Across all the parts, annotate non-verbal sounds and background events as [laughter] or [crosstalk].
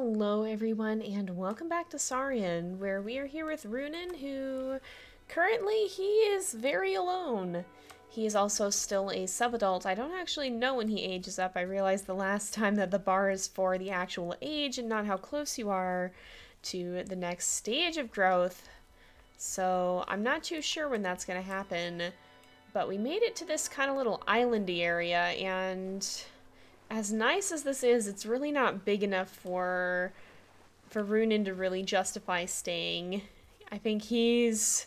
Hello everyone and welcome back to Saurian, where we are here with Runan, who currently he is very alone. He is also still a subadult. I don't actually know when he ages up. I realized the last time that the bar is for the actual age and not how close you are to the next stage of growth. So I'm not too sure when that's going to happen. But we made it to this kind of little islandy area and as nice as this is, it's really not big enough for for Runan to really justify staying. I think he's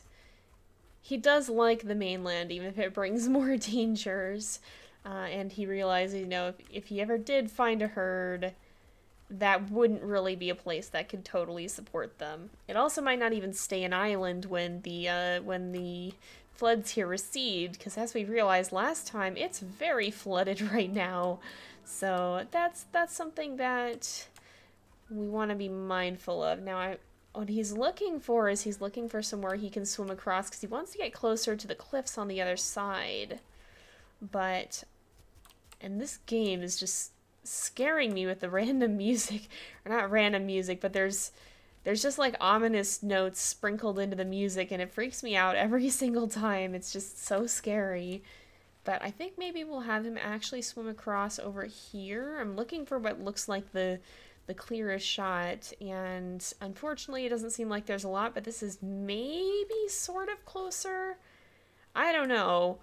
he does like the mainland, even if it brings [laughs] more dangers. Uh, and he realizes, you know, if, if he ever did find a herd, that wouldn't really be a place that could totally support them. It also might not even stay an island when the uh, when the floods here recede, because as we realized last time, it's very flooded [laughs] right now. So that's that's something that we want to be mindful of. Now, I, what he's looking for is he's looking for somewhere he can swim across because he wants to get closer to the cliffs on the other side. But, and this game is just scaring me with the [laughs] random music, or not random music, but there's there's just like ominous notes sprinkled into the music and it freaks me out every [laughs] single time. It's just so scary. But I think maybe we'll have him actually swim across over here. I'm looking for what looks like the the clearest shot, and unfortunately it doesn't seem like there's a lot, but this is maybe sort of closer. I don't know.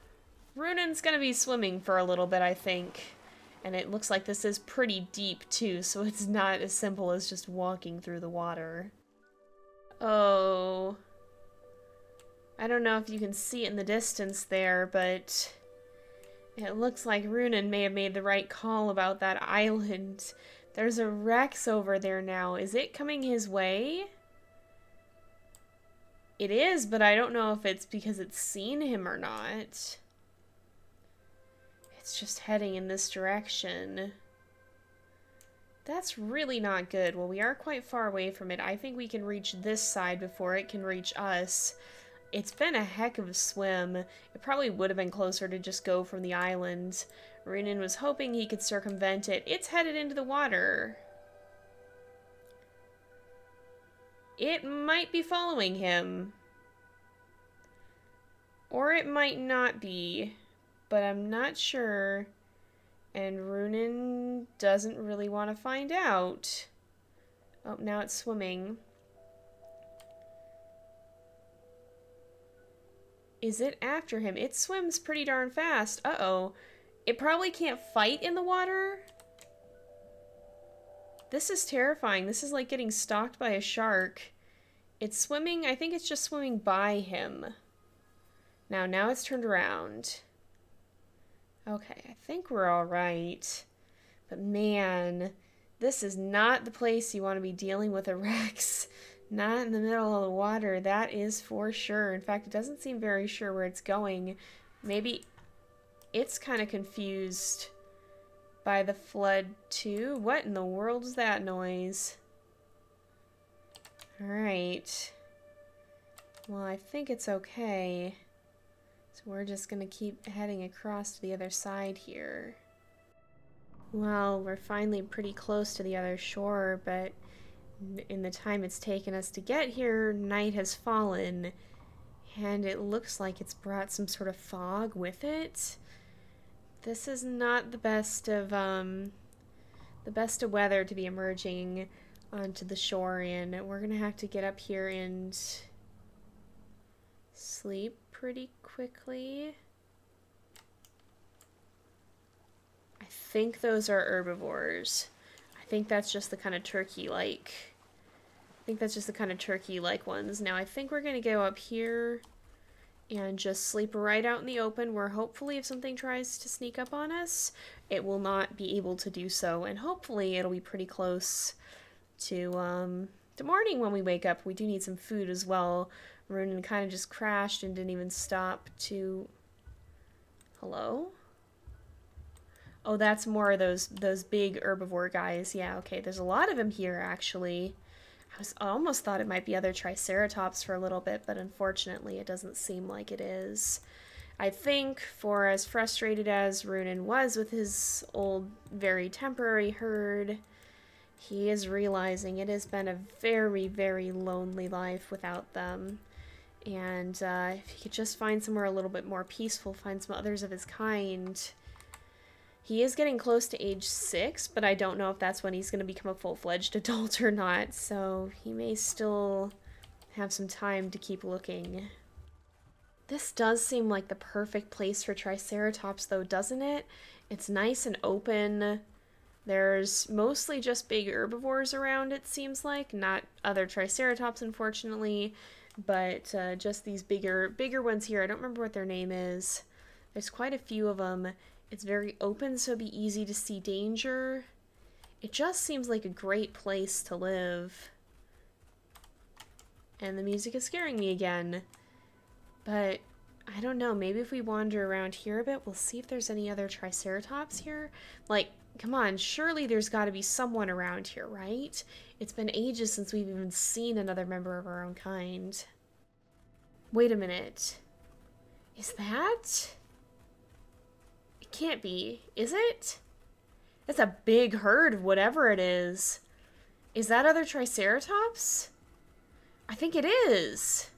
Runan's gonna be swimming for a little bit, I think. And it looks like this is pretty deep, too, [laughs] so it's not as simple as just walking through the water. Oh. I don't know if you can see it in the distance there, but it looks like Runan may have made the right call about that island. There's a Rex over there now. Is it coming his way? It is, but I don't know if it's because it's seen him or not. It's just heading in this direction. That's really not good. Well, we are quite far away from it. I think we can reach this side before it can reach us. It's been a heck of a swim. It probably would have been closer to just go from the island. Runan was hoping he could circumvent it. It's headed into the water. It might be following him. Or it might not be. But I'm not sure. And Runan doesn't really want to find out. Oh, now it's swimming. Is it after him? It swims pretty darn fast. Uh-oh. It probably can't fight in the water? This is terrifying. This is like getting stalked by a shark. It's swimming, I think it's just swimming by him. Now, now it's turned around. Okay, I think we're alright. But man, this is not the place you want to be dealing with a [laughs] Rex. Not in the middle of the water, that is for sure. In fact, it doesn't seem very sure where it's going. Maybe it's kind of confused by the flood too. What in the world is that noise? Alright. Well, I think it's okay. So we're just going to keep heading across to the other side here. Well, we're finally pretty close to the other shore, but in the time it's taken us to get here, night has fallen, and it looks like it's brought some sort of fog with it. This is not the best of, um, the best of weather to be emerging onto the shore in. We're gonna have to get up here and sleep pretty quickly. I think those are herbivores. I think that's just the kind of turkey-like think that's just the kind of turkey-like ones. Now I think we're going to go up here and just sleep right out in the open where hopefully if something tries to sneak up on us, it will not be able to do so. And hopefully it'll be pretty close to, um, to morning when we wake up. We do need some food as well. Runan kind of just crashed and didn't even stop to... Hello? Oh, that's more of those, those big herbivore guys. Yeah, okay, there's a lot of them here, actually. I, was, almost thought it might be other Triceratops for a little bit, but unfortunately it doesn't seem like it is. I think for as frustrated as Runan was with his old, very temporary herd, He is realizing it has been a very, very lonely life without them. And uh, if he could just find somewhere a little bit more peaceful, find some others of his kind. He is getting close to age six, but I don't know if that's when he's going to become a full fledged [laughs] adult or not. So he may still have some time to keep looking. This does seem like the perfect place for Triceratops, though, doesn't it? It's nice and open. There's mostly just big herbivores around, it seems like. Not other Triceratops, unfortunately, but uh, just these bigger, bigger ones here. I don't remember what their name is. There's quite a few of them. It's very open, so it'd be easy to see danger. It just seems like a great place to live. And the music is scaring me again. But I don't know, maybe if we wander around here a bit, we'll see if there's any other Triceratops here. Like, come on, surely there's got to be someone around here, right? It's been ages since we've even seen another member of our own kind. Wait a minute. Is that? Can't be, is it? That's a big herd of whatever it is. Is that other Triceratops? I think it is.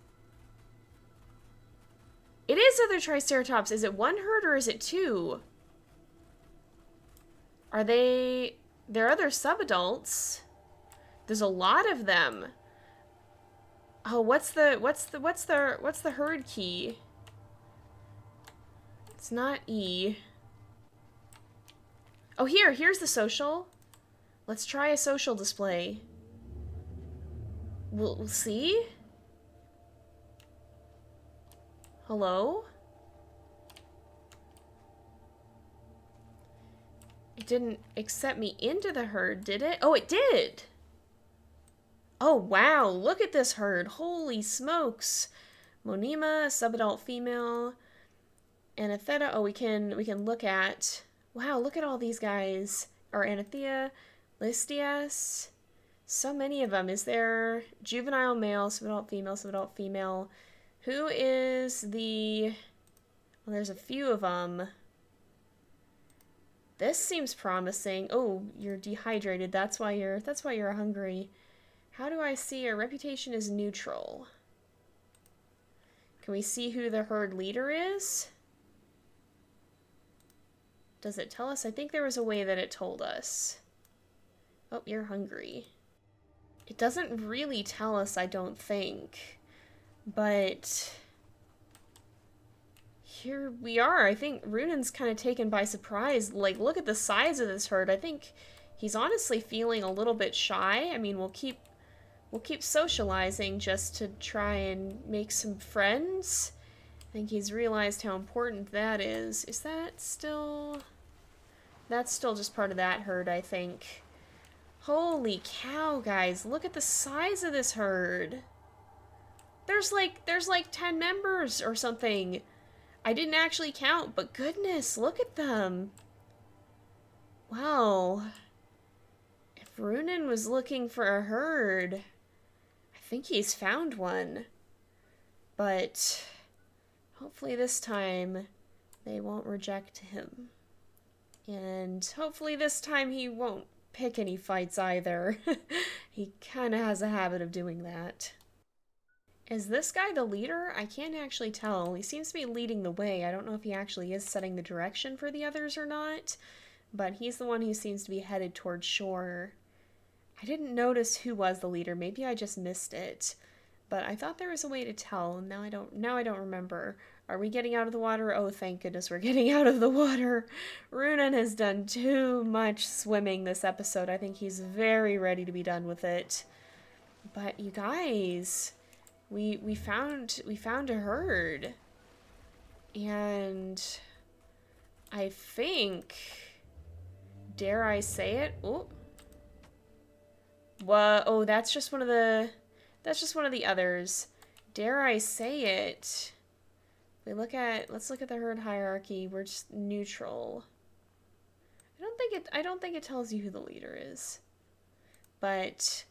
It is other Triceratops. Is it one herd or is it two? Are they... They're other subadults. There's a lot of them. Oh, what's the... What's the... What's the... What's the herd key? It's not E. Oh, here. Here's the social. Let's try a social display. We'll, we'll see. Hello? It didn't accept me into the herd, did it? Oh, it did! Oh, wow, look at this herd. Holy smokes. Monima, subadult female, Anatheta. Oh, we can we can look at. Wow, look at all these guys. Or Anathea, Listias. So many of them. Is there juvenile male, subadult female, subadult female? Who is the... Well, there's a few of them. This seems promising. Oh, you're dehydrated. That's why you're that's why you're hungry. How do I see your reputation is neutral? Can we see who the herd leader is? Does it tell us? I think there was a way that it told us. Oh, you're hungry. It doesn't really tell us, I don't think. But here we are. I think Runan's kind of taken by surprise. Like, look at the size of this herd. I think he's honestly feeling a little bit shy. I mean, we'll keep we'll keep socializing just to try and make some friends. I think he's realized how important that is. Is that still... That's still just part of that herd, I think. Holy cow, guys. Look at the size of this herd. There's like there's like 10 members or something. I didn't actually count, but goodness, look at them. Wow. If Runan was looking for a herd, I think he's found one. But hopefully this time they won't reject him. And hopefully this time he won't pick any fights either. [laughs] he kind of has a habit of doing that. Is this guy the leader? I can't actually tell. He seems to be leading the way. I don't know if he actually is setting the direction for the others or not, but he's the one who seems to be headed towards shore. I didn't notice who was the leader. Maybe I just missed it. But I thought there was a way to tell. Now I don't now I don't remember. Are we getting out of the water? Oh, thank goodness we're [laughs] getting out of the water. Runan has done too much swimming this episode. I think he's very ready to be done with it. But you guys, we we found we found a herd and i think dare i say it oh what oh that's just one of the that's just one of the others dare i say it we look at let's look at the herd hierarchy we're just neutral i don't think it i don't think it tells you who the leader is but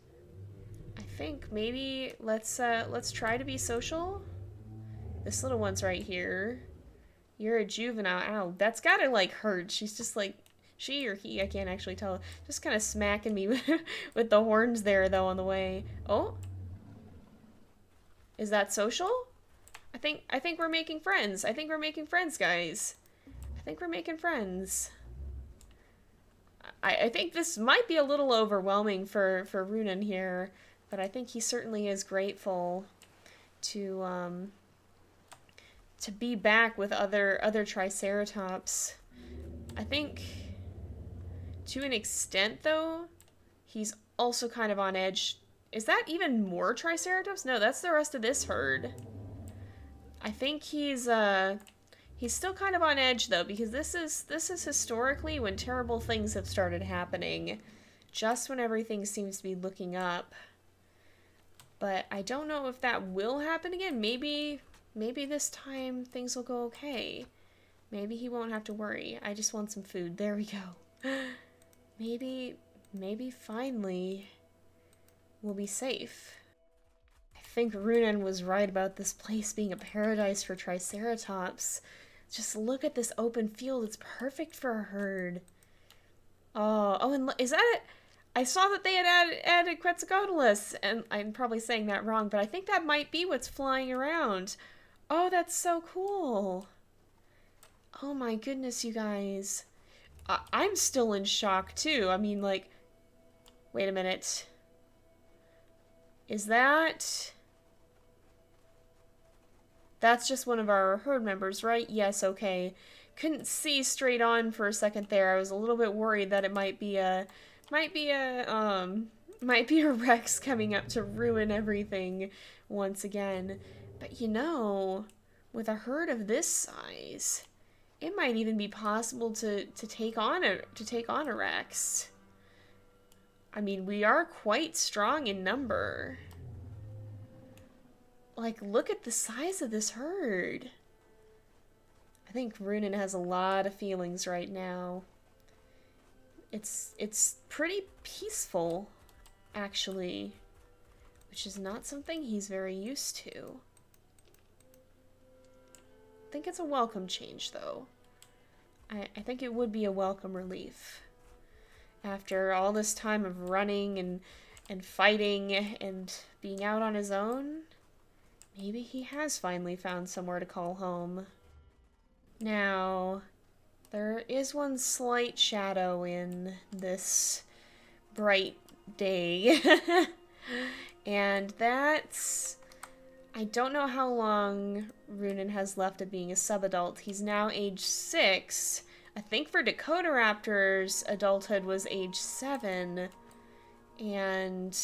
I think maybe let's uh let's try to be social. This little one's right here. You're a juvenile. Ow, that's gotta like hurt. She's just like She or he, I can't actually tell. Just kind of smacking me [laughs] with the horns there, though, on the way. Oh? Is that social? I think I think we're making friends. I think we're making friends, guys. I think we're making friends. I, I think this might be a little overwhelming for, for Runan here, but I think he certainly is grateful to um, to be back with other other Triceratops. I think to an extent though, he's also kind of on edge. Is that even more Triceratops? No, that's the rest of this herd. I think he's uh he's still kind of on edge though because this is this is historically when terrible things have started happening just when everything seems to be looking up. But I don't know if that will happen again. Maybe maybe this time things will go okay. Maybe he won't have to worry. I just want some food. There we go. [gasps] maybe maybe finally we'll be safe I think Runan was right about this place being a paradise for Triceratops. Just look at this open field. It's perfect for a herd. Oh, oh, and is that it? I saw that they had added, added Quetzalcoatlus, and I'm probably saying that wrong, but I think that might be what's flying around. Oh, that's so cool. Oh my goodness, you guys. I I'm still in shock, too. I mean, like, wait a minute. Is that... That's just one of our herd members, right? Yes, okay. Couldn't see straight on for a second there. I was a little bit worried that it might be a... Might be a, um... Might be a [laughs] Rex coming up to ruin everything once again. But you know, with a herd of this size, it might even be possible to, to take on a to take on a Rex. I mean, we are quite strong in number. Like, look at the size of this herd. I think Runan has a lot of feelings right now. It's it's pretty peaceful, actually, which is not something he's very used to. I think it's a welcome change, though. I, I think it would be a welcome relief. After all this time of running and and fighting and being out on his own, Maybe he has finally found somewhere to call home. Now, there is one slight shadow in this bright day. [laughs] and that's... I don't know how long Runan has left of being a subadult. He's now age 6. I think for Dakotaraptors, adulthood was age 7. And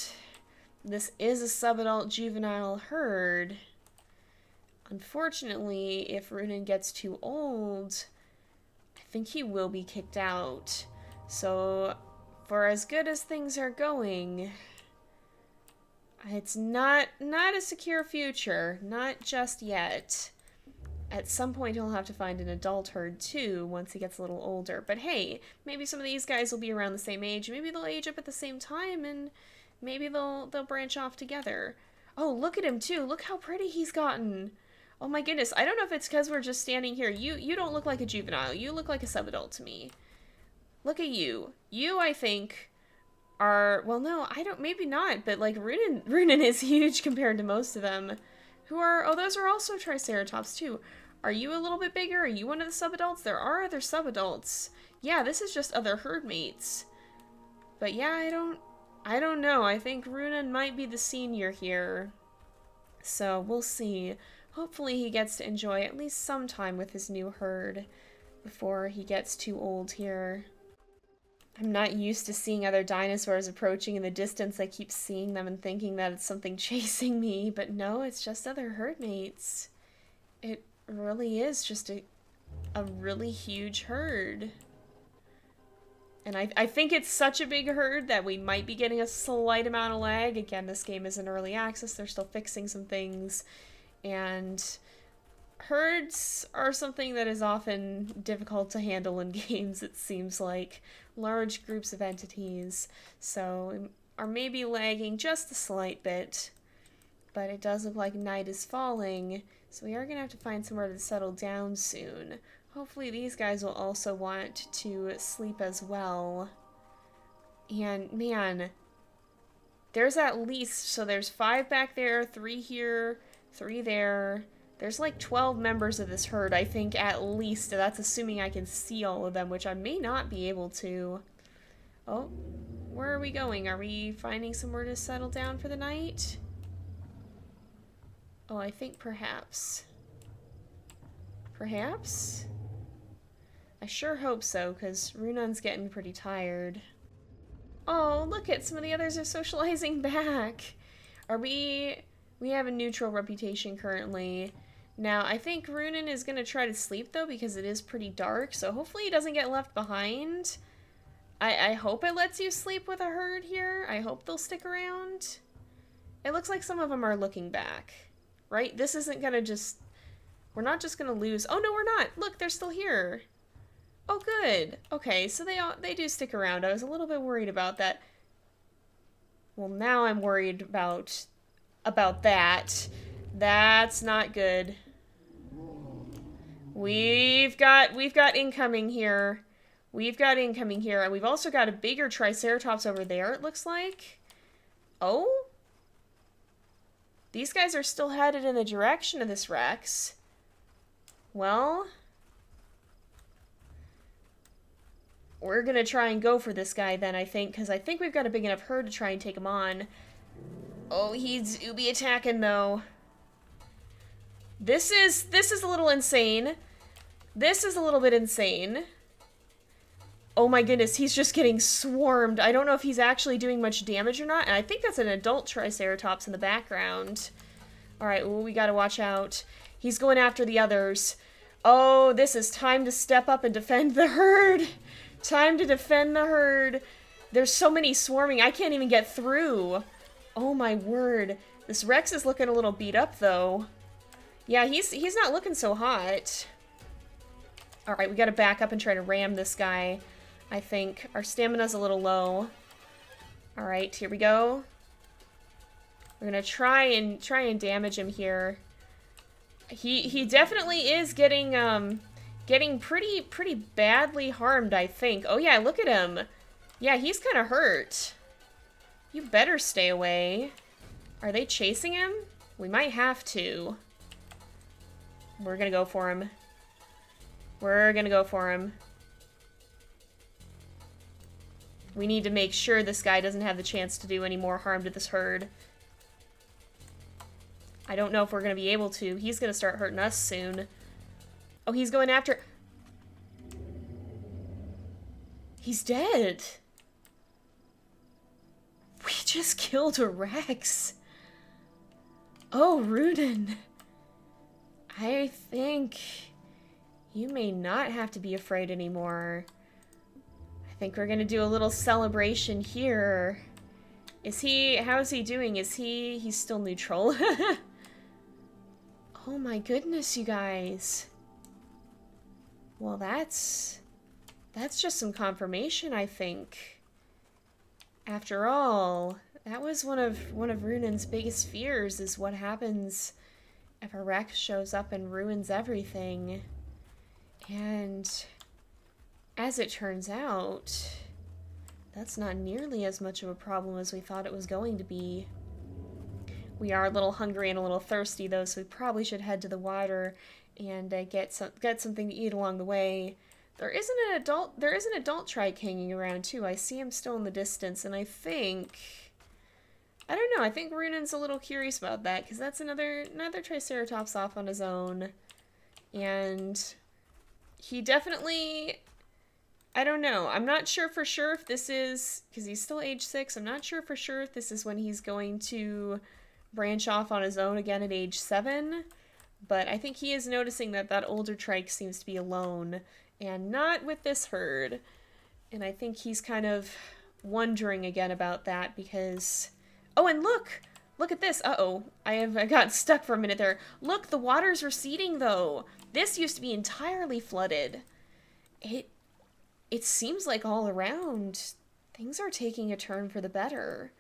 this is a subadult juvenile herd. Unfortunately, if Runan gets too old, I think he will be kicked out. So, for as good as things are going, it's not not a secure future, not just yet. At some point he'll have to find an adult herd too once he gets a little older. But hey, maybe some of these guys will be around the same age. Maybe they'll age up at the same time and Maybe they'll they'll branch off together. Oh, look at him too. Look how pretty he's gotten. Oh my goodness. I don't know if it's because we're just standing here. You you don't look like a juvenile. You look like a subadult to me. Look at you. You, I think, are well no, I don't maybe not, but like Runan Runan is [laughs] huge compared to most of them. Who are oh those are also Triceratops too. Are you a little bit bigger? Are you one of the subadults? There are other subadults. Yeah, this is just other herd mates. But yeah, I don't I don't know. I think Runan might be the senior here. So we'll see. Hopefully he gets to enjoy at least some time with his new herd before he gets too old here. I'm not used to seeing other dinosaurs approaching in the distance. I keep seeing them and thinking that it's something [laughs] chasing me, but no, it's just other herd mates. It really is just a, a really huge herd. And I, I think it's such a big herd that we might be getting a slight amount of lag. Again, this game is in early access. They're still fixing some things. And herds are something that is often difficult to handle in [laughs] games, it seems like. Large groups of entities. So are maybe lagging just a slight bit. But it does look like night is falling. So we are going to have to find somewhere to settle down soon. hopefully these guys will also want to sleep as well. And man, there's at least, so there's five back there, three here, three there. There's like 12 members of this herd, I think, at least. That's assuming I can see all of them, which I may not be able to. Oh, where are we going? Are we finding somewhere to settle down for the night? Oh, I think perhaps. Perhaps? I sure hope so, because Runan's getting pretty tired. Oh, look at some of the others are socializing [laughs] back. Are we... We have a neutral reputation currently. Now, I think Runan is going to try to sleep, though, because it is pretty dark, so hopefully he doesn't get left behind. I, I hope it lets you sleep with a herd here. I hope they'll stick around. It looks like some of them are looking back, right? This isn't going to just... We're not just going to lose... Oh, no, we're not. Look, they're still here. Oh, good. Okay, so they all, they do stick around. I was a little bit worried about that. Well, now I'm worried about about that. That's not good. We've got we've got incoming here. We've got incoming here, and we've also got a bigger Triceratops over there, it looks like. Oh? These guys are still headed in the direction of this Rex. Well, We're gonna try and go for this guy then, I think, because I think we've got a big enough herd to try and take him on. Oh, he's Ubi attacking, though. This is, this is a little insane. This is a little bit insane. Oh my goodness, he's just getting swarmed. I don't know if he's actually doing much damage or not, and I think that's an adult Triceratops in the background. Alright, well, we gotta watch out. He's going after the others. Oh, this is time to step up and defend the herd. Time to defend the herd. There's so many swarming, I can't even get through. Oh my word. This Rex is looking a little beat up, though. Yeah, he's he's not looking so hot. Alright, we gotta back up and try to ram this guy, I think. Our stamina's a little low. Alright, here we go. We're gonna try and try and damage him here. He he definitely is getting um getting pretty, pretty badly harmed, I think. Oh yeah, look at him. Yeah, he's kind of hurt. You better stay away. Are they chasing him? We might have to. We're gonna go for him. We're gonna go for him. We need to make sure this guy doesn't have the chance to do any more harm to this herd. I don't know if we're gonna be able to. He's gonna start hurting us soon. Oh, he's going after... He's dead. We just killed a Rex. Oh, Runan. I think you may not have to be afraid anymore. I think we're gonna do a little celebration here. Is he, how is he doing? Is he, he's still neutral? [laughs] oh my goodness, you guys. Well, that's... That's just some confirmation, I think. After all, that was one of one of Runan's biggest fears is what happens if a Rex shows up and ruins everything. And as it turns out, that's not nearly as much of a problem as we thought it was going to be. We are a little hungry and a little thirsty though, so we probably should head to the water and uh, get some get something to eat along the way. There isn't an adult there is an adult trike hanging around too. I see him still in the distance, and I think I don't know. I think Runan's a little curious about that because that's another another Triceratops off on his own, and he definitely. I don't know. I'm not sure for sure if this is because he's still age six. I'm not sure for sure if this is when he's going to branch off on his own again at age seven but I think he is noticing that that older trike seems to be alone and not with this herd. And I think he's kind of wondering again about that because... Oh, and look! Look at this. Uh-oh. I have I got [laughs] stuck for a minute there. Look, the water's receding, though. This used to be entirely flooded. It... It seems like all around, things are taking a turn for the better.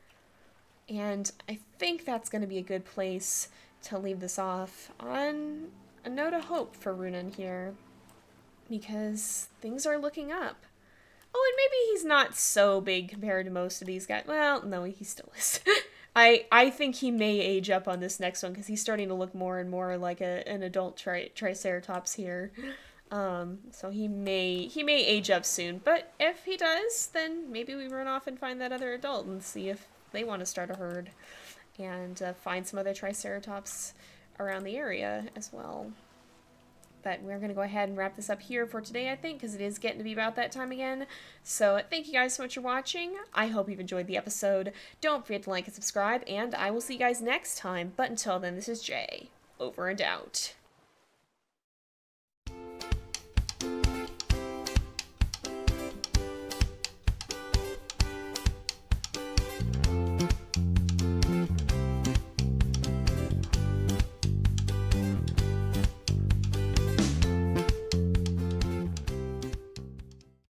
And I think that's going to be a good place to leave this off on a note of hope for Runan here. because things are looking up. Oh, and maybe he's not so big compared to most of these guys. Well, no, he still is. [laughs] I I think he may age up on this next one because he's starting to look more and more like a, an adult tri- Triceratops here. [laughs] Um, so he may he may age up soon, but if he does, then maybe we run off and find that other adult and see if they want to start a herd and uh, find some other Triceratops around the area as well. But we're going to go ahead and wrap this up here for today, I think, because it is getting to be about that time again. So thank you guys so much for watching. I hope you've enjoyed the episode. Don't forget to like and subscribe, and I will see you guys next time. But until then, this is Jay. Over and out.